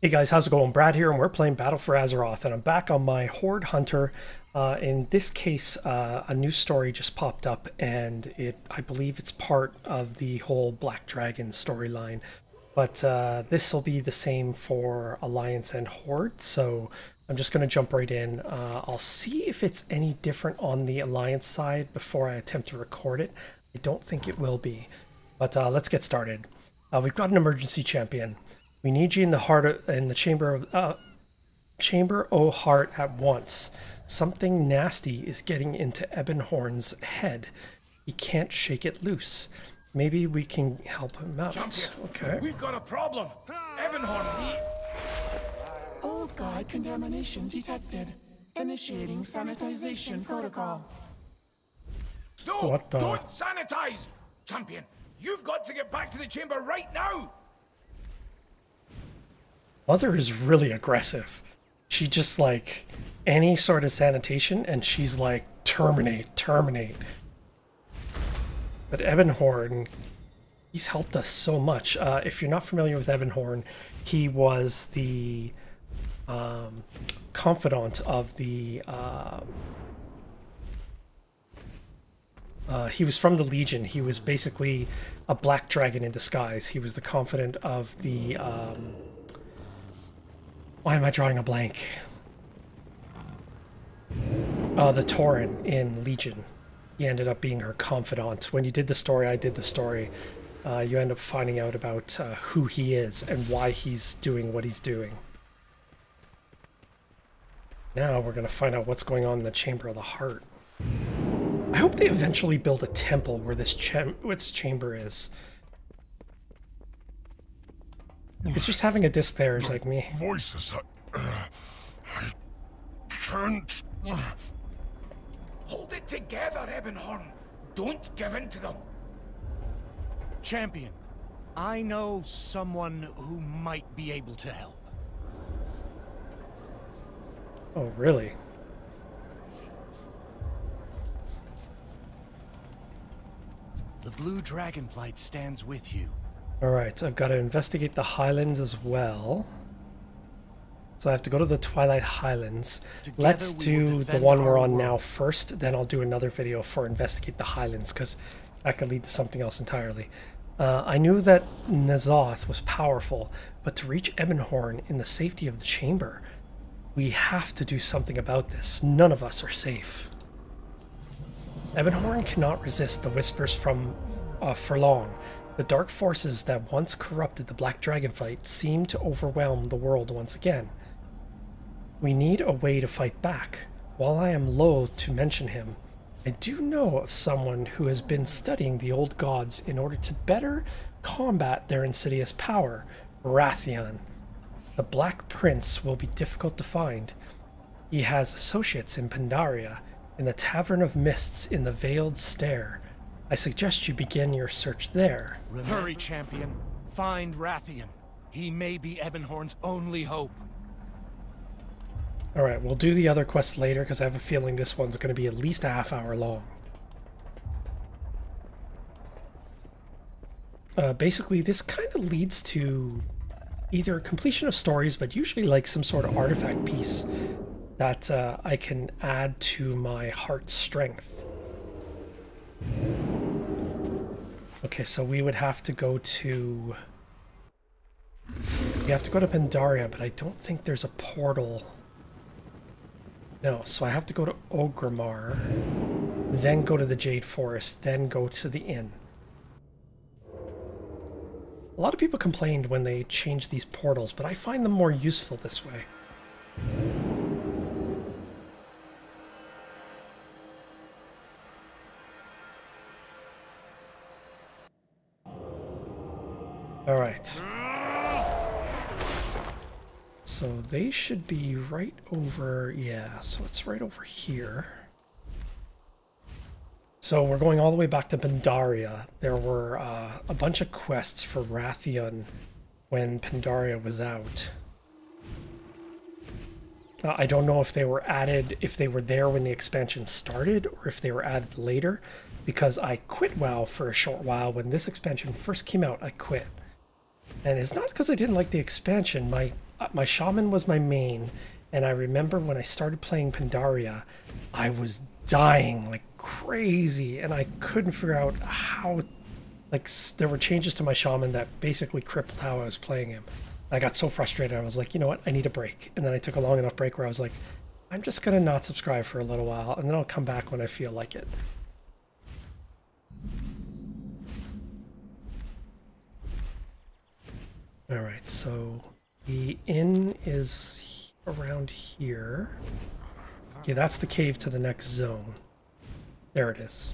Hey guys, how's it going? Brad here, and we're playing Battle for Azeroth, and I'm back on my Horde Hunter. Uh, in this case, uh, a new story just popped up, and it I believe it's part of the whole Black Dragon storyline. But uh, this will be the same for Alliance and Horde, so I'm just going to jump right in. Uh, I'll see if it's any different on the Alliance side before I attempt to record it. I don't think it will be, but uh, let's get started. Uh, we've got an emergency champion. We need you in the heart of, in the chamber of uh, chamber, O heart, at once. Something nasty is getting into Ebonhorn's head. He can't shake it loose. Maybe we can help him out. Champion, Okay. We've got a problem. Ebonhorn, he... Old guy contamination detected. Initiating sanitization protocol. No, What the- don't sanitize! Champion, you've got to get back to the chamber right now! Mother is really aggressive. She just like any sort of sanitation, and she's like terminate, terminate. But Ebonhorn, he's helped us so much. Uh, if you're not familiar with Ebonhorn, he was the um, confidant of the. Um, uh, he was from the Legion. He was basically a black dragon in disguise. He was the confidant of the. Um, why am I drawing a blank? Uh, the Tauren in Legion. He ended up being her confidant. When you did the story, I did the story. Uh, you end up finding out about uh, who he is and why he's doing what he's doing. Now we're going to find out what's going on in the Chamber of the Heart. I hope they eventually build a temple where this, this chamber is. It's just having a disc there is like me. voices. I, uh, uh, I can't. Uh. Hold it together, Ebonhorn. Don't give in to them. Champion, I know someone who might be able to help. Oh, really? The Blue Dragonflight stands with you. Alright, I've got to investigate the Highlands as well. So I have to go to the Twilight Highlands. Together Let's do the one we're on now first, then I'll do another video for Investigate the Highlands, because that could lead to something else entirely. Uh, I knew that N'Zoth was powerful, but to reach Ebonhorn in the safety of the chamber, we have to do something about this. None of us are safe. Ebonhorn cannot resist the whispers from uh, for long. The dark forces that once corrupted the Black Dragonflight seem to overwhelm the world once again. We need a way to fight back. While I am loath to mention him, I do know of someone who has been studying the old gods in order to better combat their insidious power, Wrathion. The Black Prince will be difficult to find. He has associates in Pandaria, in the Tavern of Mists in the Veiled Stair. I suggest you begin your search there. Hurry, champion. Find Wrathion. He may be Ebonhorn's only hope. Alright, we'll do the other quest later because I have a feeling this one's going to be at least a half hour long. Uh, basically, this kind of leads to either completion of stories, but usually like some sort of artifact piece that uh, I can add to my heart strength. Okay, so we would have to go to... We have to go to Pandaria, but I don't think there's a portal. No, so I have to go to Orgrimmar, then go to the Jade Forest, then go to the inn. A lot of people complained when they changed these portals, but I find them more useful this way. Alright. So they should be right over, yeah, so it's right over here. So we're going all the way back to Pandaria. There were uh, a bunch of quests for Wrathion when Pandaria was out. Uh, I don't know if they were added, if they were there when the expansion started, or if they were added later, because I quit WoW for a short while. When this expansion first came out, I quit. And it's not because I didn't like the expansion. My uh, my shaman was my main, and I remember when I started playing Pandaria, I was dying like crazy, and I couldn't figure out how. Like there were changes to my shaman that basically crippled how I was playing him. I got so frustrated. I was like, you know what? I need a break. And then I took a long enough break where I was like, I'm just gonna not subscribe for a little while, and then I'll come back when I feel like it. All right, so the inn is around here. Okay, that's the cave to the next zone. There it is.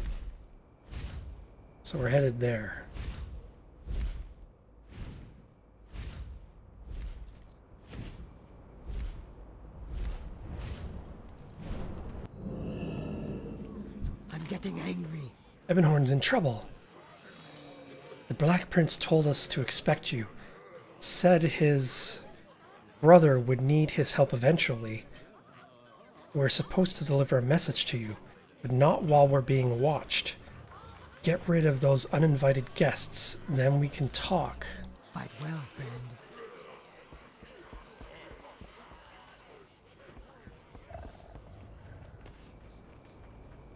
So we're headed there. I'm getting angry. Ebonhorn's in trouble. The Black Prince told us to expect you. Said his brother would need his help eventually. We're supposed to deliver a message to you, but not while we're being watched. Get rid of those uninvited guests, then we can talk. Fight well, friend.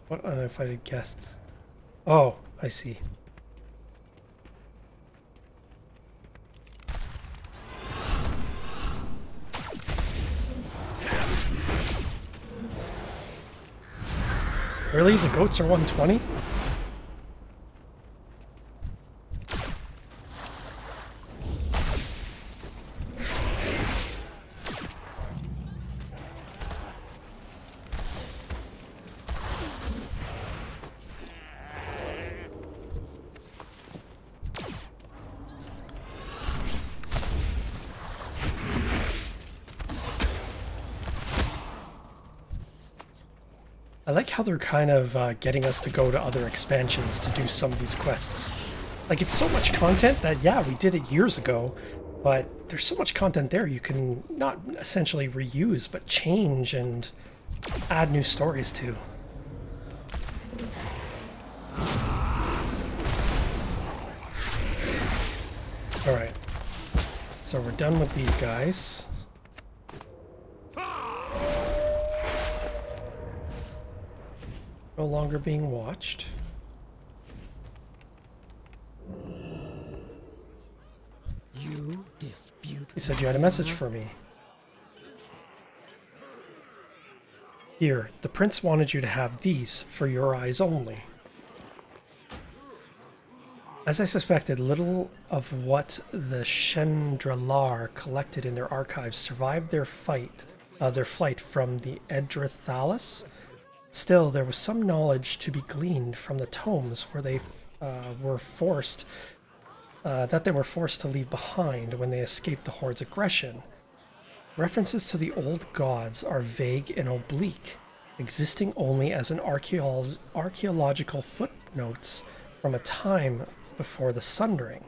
What uninvited guests? Oh, I see. Really? The goats are 120? Kind of uh, getting us to go to other expansions to do some of these quests. Like, it's so much content that, yeah, we did it years ago, but there's so much content there you can not essentially reuse, but change and add new stories to. Alright. So we're done with these guys. No longer being watched. You dispute. He said you had a message for me. Here, the prince wanted you to have these for your eyes only. As I suspected, little of what the Shen'dralar collected in their archives survived their fight, uh, their flight from the Eldre'Thalas. Still, there was some knowledge to be gleaned from the tomes where they uh, were forced uh, that they were forced to leave behind when they escaped the Horde's aggression. References to the old gods are vague and oblique, existing only as an archaeol- archaeological footnotes from a time before the Sundering.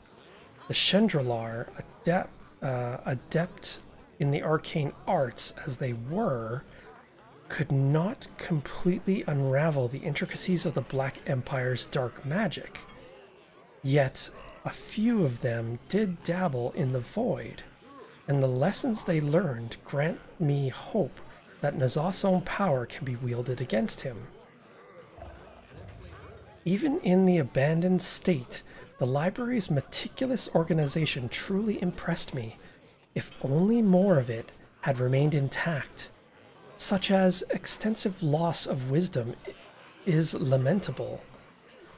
The Shen'dralar, adept, uh, adept in the arcane arts as they were, could not completely unravel the intricacies of the Black Empire's dark magic. Yet, a few of them did dabble in the void, and the lessons they learned grant me hope that N'Zoth's own power can be wielded against him. Even in the abandoned state, the library's meticulous organization truly impressed me, if only more of it had remained intact, such as extensive loss of wisdom is lamentable.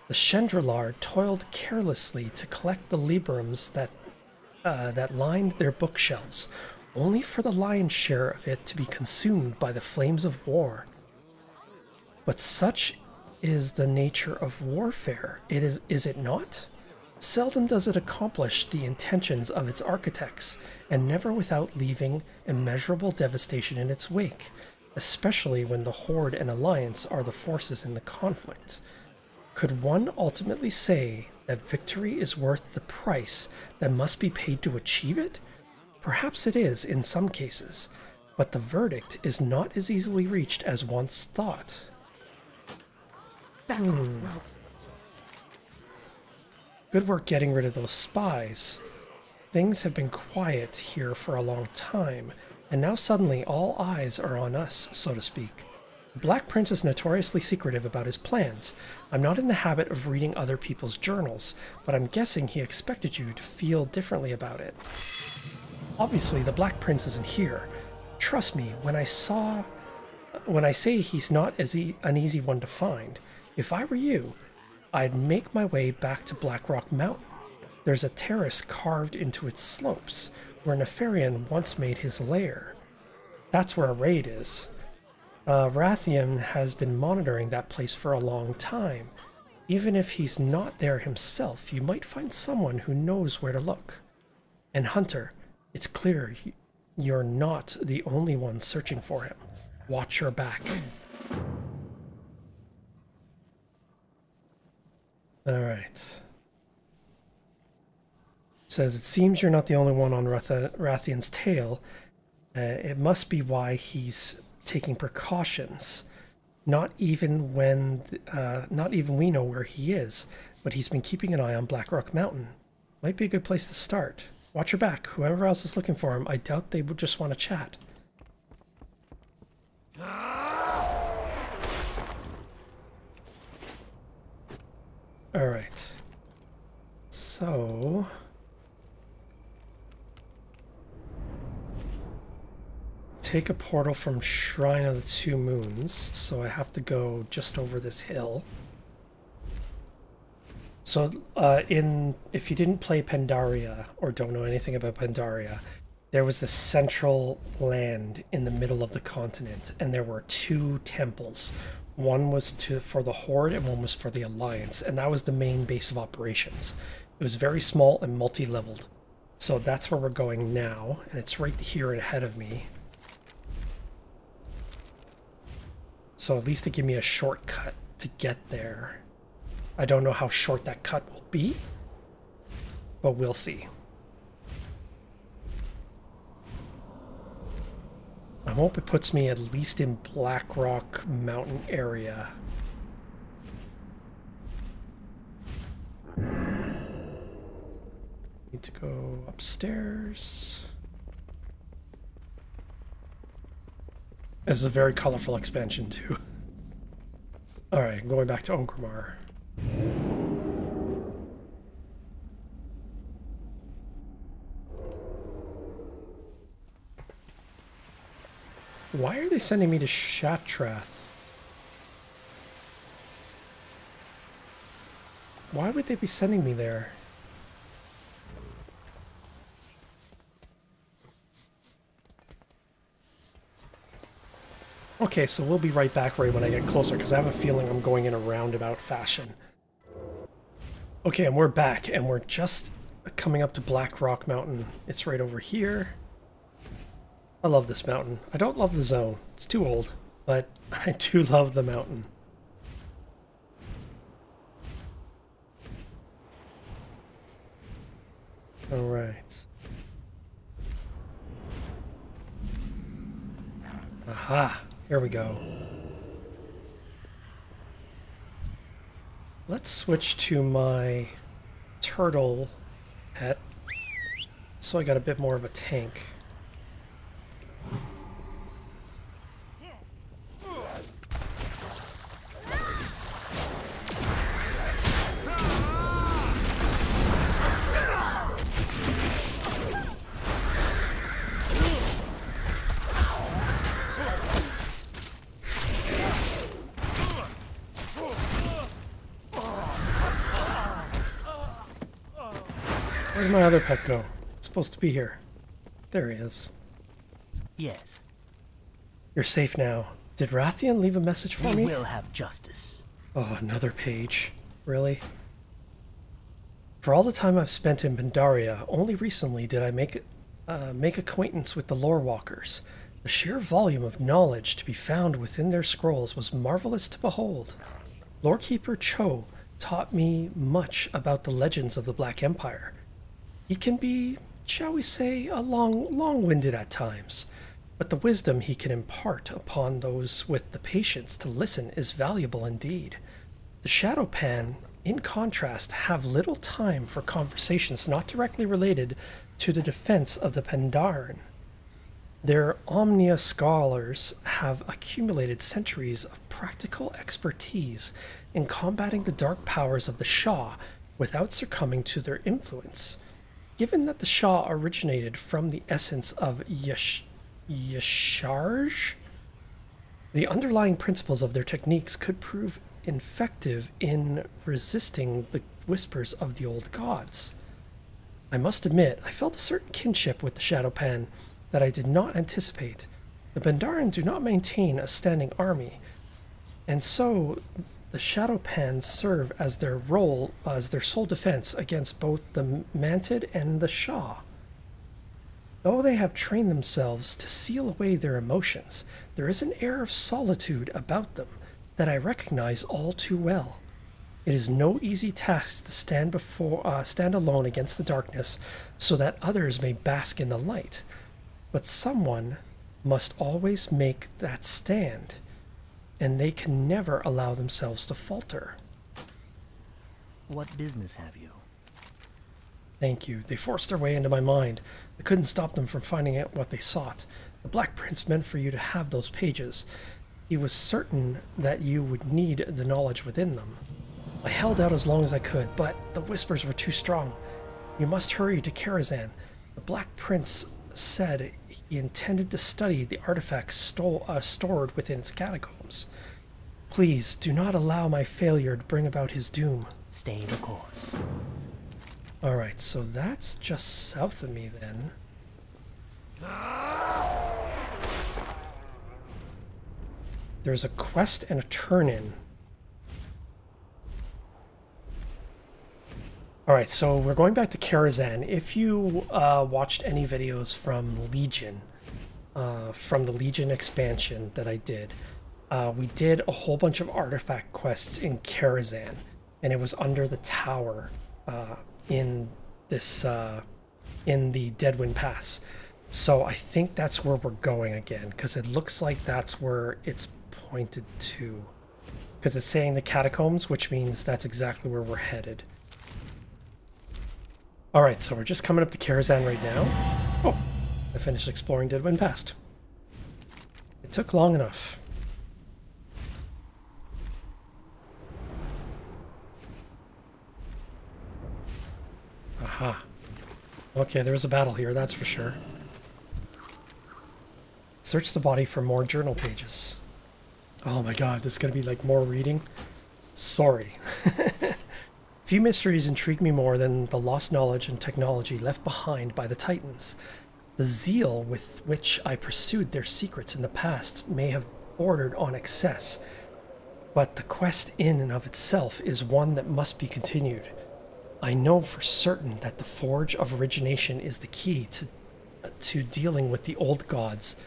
The Shen'dralar toiled carelessly to collect the Librams that, uh, that lined their bookshelves, only for the lion's share of it to be consumed by the flames of war. But such is the nature of warfare, it is, is it not? Seldom does it accomplish the intentions of its architects, and never without leaving immeasurable devastation in its wake, especially when the Horde and Alliance are the forces in the conflict. Could one ultimately say that victory is worth the price that must be paid to achieve it? Perhaps it is in some cases, but the verdict is not as easily reached as once thought. Hmm. Well, Good work getting rid of those spies. Things have been quiet here for a long time, and now suddenly all eyes are on us, so to speak. Black Prince is notoriously secretive about his plans. I'm not in the habit of reading other people's journals, but I'm guessing he expected you to feel differently about it. Obviously, the Black Prince isn't here. Trust me, when I saw when I say he's not as e an easy one to find, if I were you, I'd make my way back to Blackrock Mountain. There's a terrace carved into its slopes where Nefarian once made his lair. That's where a raid is. Uh, Wrathion has been monitoring that place for a long time. Even if he's not there himself, you might find someone who knows where to look. And Hunter, it's clear you're not the only one searching for him. Watch your back. All right. Says, it seems you're not the only one on Rath Wrathion's tail. Uh, it must be why he's taking precautions. Not even when, uh, not even we know where he is, but he's been keeping an eye on Blackrock Mountain. Might be a good place to start. Watch your back. Whoever else is looking for him, I doubt they would just want to chat. Alright. So... Take a portal from Shrine of the Two Moons, so I have to go just over this hill. So, uh, in if you didn't play Pandaria or don't know anything about Pandaria, there was the central land in the middle of the continent, and there were two temples. One was to for the Horde, and one was for the Alliance, and that was the main base of operations. It was very small and multi-leveled. So that's where we're going now, and it's right here ahead of me. So at least they give me a shortcut to get there. I don't know how short that cut will be, but we'll see. I hope it puts me at least in Blackrock Mountain area. Need to go upstairs. This is a very colorful expansion too. Alright, I'm going back to Orgrimmar. Why are they sending me to Shattrath? Why would they be sending me there? Okay, so we'll be right back right when I get closer, because I have a feeling I'm going in a roundabout fashion. Okay, and we're back, and we're just coming up to Black Rock Mountain. It's right over here. I love this mountain. I don't love the zone. It's too old, but I do love the mountain. All right. Aha. Here we go. Let's switch to my turtle pet so I got a bit more of a tank. Go? It's supposed to be here. There he is. Yes. You're safe now. Did Rathian leave a message for we me? We will have justice. Oh, another page. Really? For all the time I've spent in Pandaria, only recently did I make uh, make acquaintance with the lore walkers. The sheer volume of knowledge to be found within their scrolls was marvelous to behold. Lorekeeper Cho taught me much about the legends of the Black Empire, he can be, shall we say, a long, long-winded at times, but the wisdom he can impart upon those with the patience to listen is valuable indeed. The Shado-Pan, in contrast, have little time for conversations not directly related to the defense of the Pandaren. Their Omnia scholars have accumulated centuries of practical expertise in combating the dark powers of the Sha without succumbing to their influence. Given that the Sha originated from the essence of Yesh- Y'Shaarj, the underlying principles of their techniques could prove effective in resisting the whispers of the old gods. I must admit, I felt a certain kinship with the Shado-Pan that I did not anticipate. The Pandaren do not maintain a standing army, and so the Shado-Pans serve as their role as their sole defense against both the Mantid and the Sha. Though they have trained themselves to seal away their emotions, there is an air of solitude about them that I recognize all too well. It is no easy task to stand before uh, stand alone against the darkness so that others may bask in the light. But someone must always make that stand, and they can never allow themselves to falter. What business have you? Thank you. They forced their way into my mind. I couldn't stop them from finding out what they sought. The Black Prince meant for you to have those pages. He was certain that you would need the knowledge within them. I held out as long as I could, but the whispers were too strong. You must hurry to Karazhan. The Black Prince said he intended to study the artifacts stole, uh, stored within its catacombs. Please do not allow my failure to bring about his doom. Stay the course. Alright, so that's just south of me then. There's a quest and a turn in. Alright, so we're going back to Karazhan. If you uh, watched any videos from Legion, uh, from the Legion expansion that I did, uh, we did a whole bunch of artifact quests in Karazhan, and it was under the tower uh, in this uh, in the Deadwind Pass. So I think that's where we're going again, because it looks like that's where it's pointed to. Because it's saying the catacombs, which means that's exactly where we're headed. Alright, so we're just coming up to Karazhan right now. Oh, I finished exploring Deadwind Pass. It took long enough. Aha. Okay, there was a battle here, that's for sure. Search the body for more journal pages. Oh my god, this is gonna be like more reading. Sorry. Few mysteries intrigue me more than the lost knowledge and technology left behind by the Titans. The zeal with which I pursued their secrets in the past may have bordered on excess, but the quest in and of itself is one that must be continued. I know for certain that the Forge of Origination is the key to to dealing with the old gods,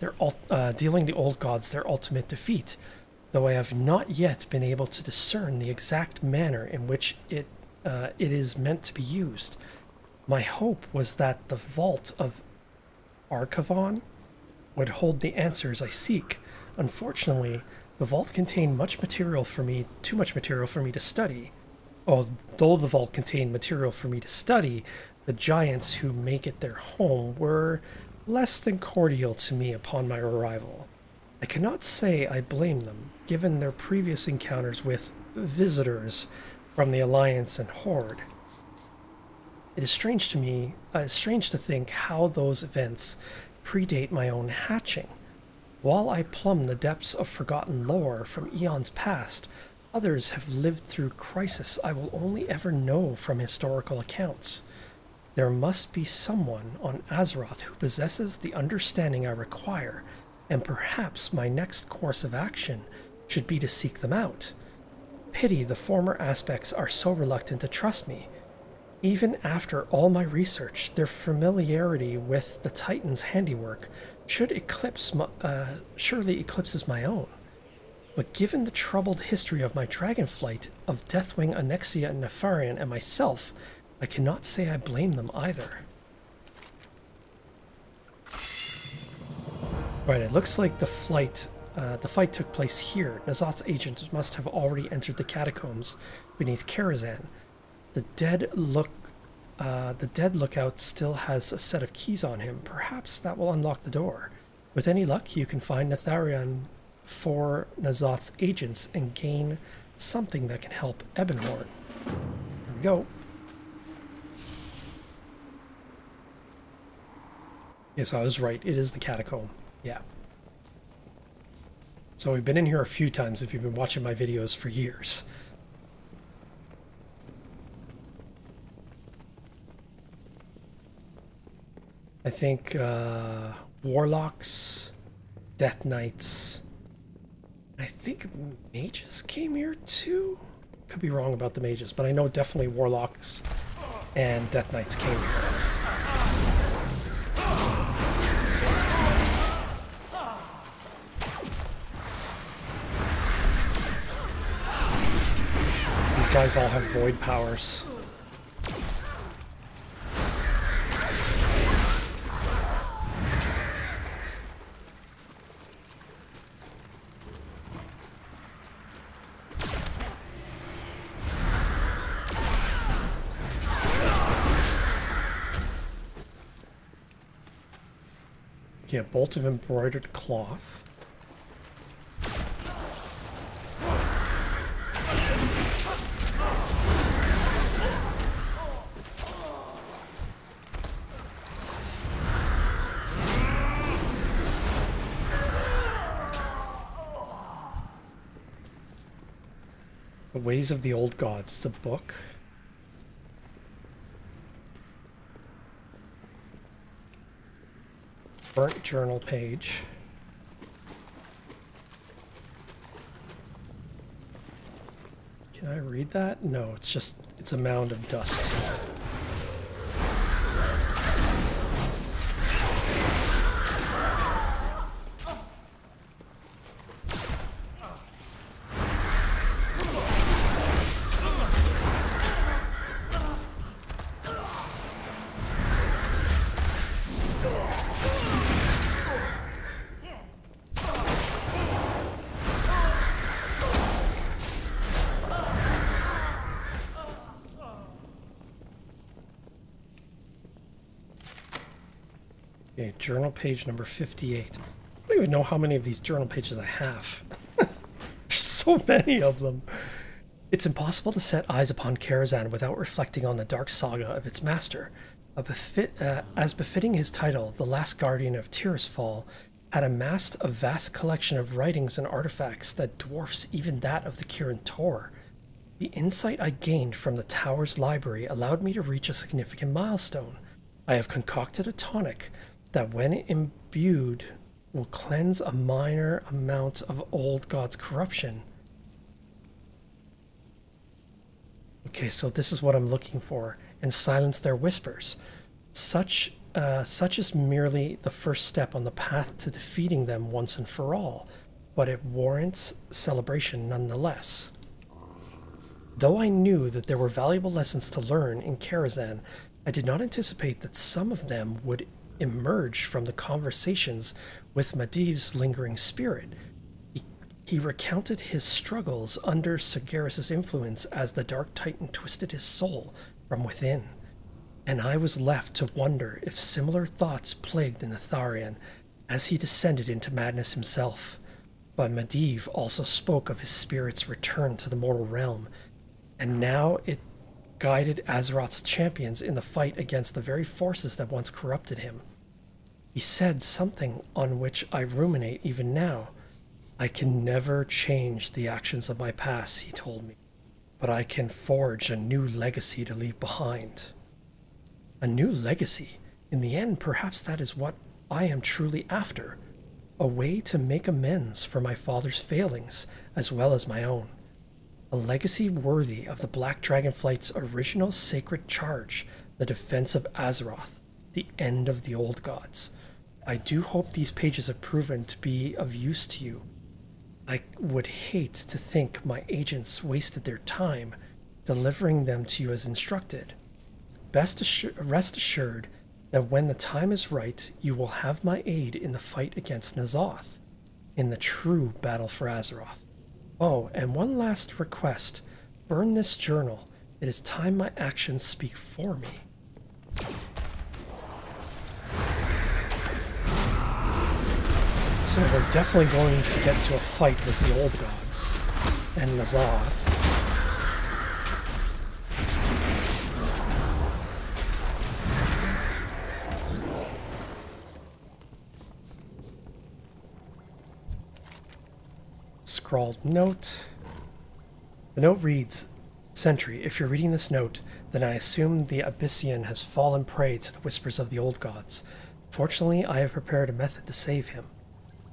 their uh, dealing the old gods their ultimate defeat. Though I have not yet been able to discern the exact manner in which it uh, it is meant to be used. My hope was that the vault of Archavon would hold the answers I seek. Unfortunately, the vault contained much material for me, too much material for me to study. Although the vault contained material for me to study, the giants who make it their home were less than cordial to me upon my arrival. I cannot say I blame them, given their previous encounters with visitors from the Alliance and Horde. It is strange to me, uh, strange to think how those events predate my own hatching. While I plumb the depths of forgotten lore from eons past, others have lived through crisis I will only ever know from historical accounts. There must be someone on Azeroth who possesses the understanding I require, and perhaps my next course of action should be to seek them out. Pity the former aspects are so reluctant to trust me. Even after all my research, their familiarity with the Titan's handiwork should eclipse my, uh, surely eclipses my own. But given the troubled history of my dragonflight, of Deathwing, Onyxia, Nefarian, and myself, I cannot say I blame them either. Right, it looks like the flight, uh, the fight took place here. N'Zoth's agents must have already entered the catacombs beneath Karazhan. The dead look uh, the dead lookout still has a set of keys on him. Perhaps that will unlock the door. With any luck, you can find Natharion for N'Zoth's agents and gain something that can help Ebonhorn. Here we go. Yes, I was right. It is the catacomb. Yeah. So we've been in here a few times if you've been watching my videos for years. I think uh, Warlocks, Death Knights, I think mages came here too? Could be wrong about the mages, but I know definitely Warlocks and Death Knights came here. Guys all have void powers. Yeah, bolt of embroidered cloth. The Ways of the Old Gods. It's a book. Burnt journal page. Can I read that? No, it's just, it's a mound of dust. Okay, journal page number 58. I don't even know how many of these journal pages I have. There's so many of them. It's impossible to set eyes upon Karazhan without reflecting on the dark saga of its master. Befit, uh, as befitting his title, the last guardian of Tirisfal had amassed a vast collection of writings and artifacts that dwarfs even that of the Kirin Tor. The insight I gained from the tower's library allowed me to reach a significant milestone. I have concocted a tonic that, when imbued, will cleanse a minor amount of old god's corruption. Okay, so this is what I'm looking for, and silence their whispers. Such, uh, such is merely the first step on the path to defeating them once and for all, but it warrants celebration nonetheless. Though I knew that there were valuable lessons to learn in Karazhan, I did not anticipate that some of them would emerge from the conversations with Medivh's lingering spirit. He, he recounted his struggles under Sargeras's influence as the Dark Titan twisted his soul from within, and I was left to wonder if similar thoughts plagued the Neltharion as he descended into madness himself. But Medivh also spoke of his spirit's return to the mortal realm, and now it guided Azeroth's champions in the fight against the very forces that once corrupted him. He said something on which I ruminate even now. I can never change the actions of my past, he told me, but I can forge a new legacy to leave behind. A new legacy? In the end, perhaps that is what I am truly after a way to make amends for my father's failings as well as my own a legacy worthy of the Black Dragonflight's original sacred charge, the defense of Azeroth, the end of the old gods. I do hope these pages have proven to be of use to you. I would hate to think my agents wasted their time delivering them to you as instructed. Best assur- rest assured that when the time is right, you will have my aid in the fight against N'Zoth, in the true battle for Azeroth. Oh, and one last request. Burn this journal. It is time my actions speak for me. So we're definitely going to get to a fight with the old gods and N'Zoth. Scrawled note. The note reads, Sentry, if you're reading this note, then I assume the Ebyssian has fallen prey to the whispers of the old gods. Fortunately, I have prepared a method to save him.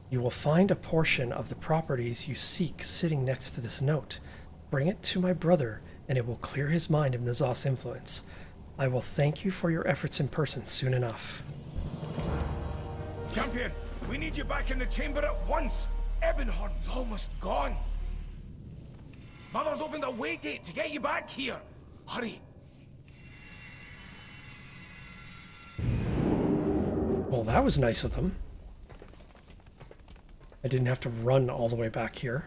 You will find a portion of the properties you seek sitting next to this note. Bring it to my brother, and it will clear his mind of N'Zoth's influence. I will thank you for your efforts in person soon enough. Champion, we need you back in the chamber at once. Ebonhorn's almost gone. Mother's opened a way gate to get you back here. Hurry. Well, that was nice of them. I didn't have to run all the way back here.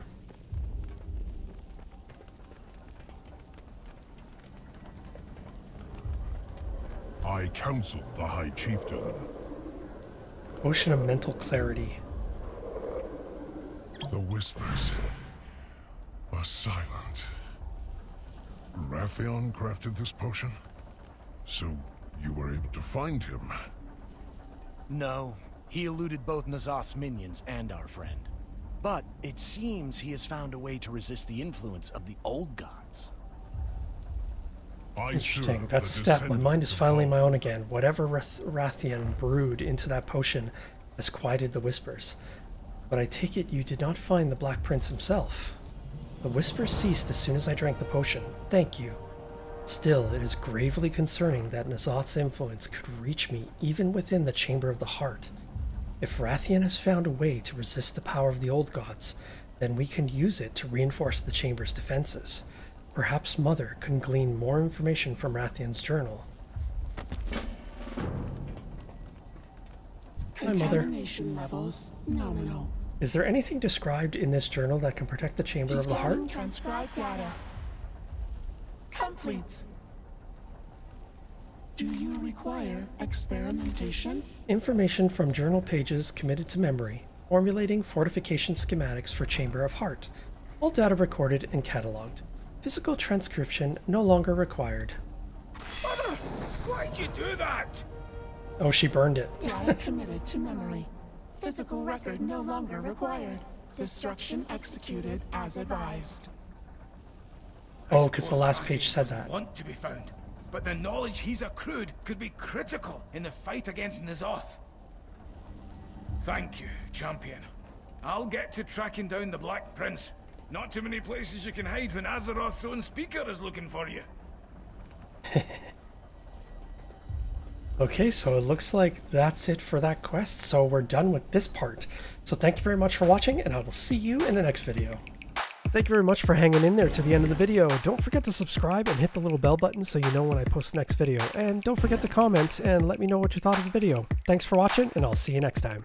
I counseled the High Chieftain. Ocean of mental clarity. The whispers are silent. Wrathion crafted this potion? So you were able to find him? No, he eluded both N'Zoth's minions and our friend. But it seems he has found a way to resist the influence of the old gods. Interesting. That's a step. My mind is finally my own again. Whatever Rath- Wrathion brewed into that potion has quieted the whispers. But I take it you did not find the Black Prince himself. The whispers ceased as soon as I drank the potion. Thank you. Still, it is gravely concerning that N'Zoth's influence could reach me even within the Chamber of the Heart. If Wrathion has found a way to resist the power of the old gods, then we can use it to reinforce the Chamber's defenses. Perhaps Mother can glean more information from Wrathion's journal. Hi, Mother. Contamination levels nominal. Is there anything described in this journal that can protect the Chamber of the Heart? transcribed data. Complete. Do you require experimentation? Information from journal pages committed to memory, formulating fortification schematics for Chamber of Heart. All data recorded and cataloged. Physical transcription no longer required. Mother, why'd you do that? Oh, she burned it. Data committed to memory. Physical record no longer required. Destruction executed as advised. Oh, because the last page said that. Want to be found, but the knowledge he's accrued could be critical in the fight against N'Zoth. Thank you, champion. I'll get to tracking down the Black Prince. Not too many places you can hide when Azeroth's own speaker is looking for you. Okay, so it looks like that's it for that quest. So we're done with this part. So thank you very much for watching, and I will see you in the next video. Thank you very much for hanging in there to the end of the video. Don't forget to subscribe and hit the little bell button so you know when I post the next video. And don't forget to comment and let me know what you thought of the video. Thanks for watching, and I'll see you next time.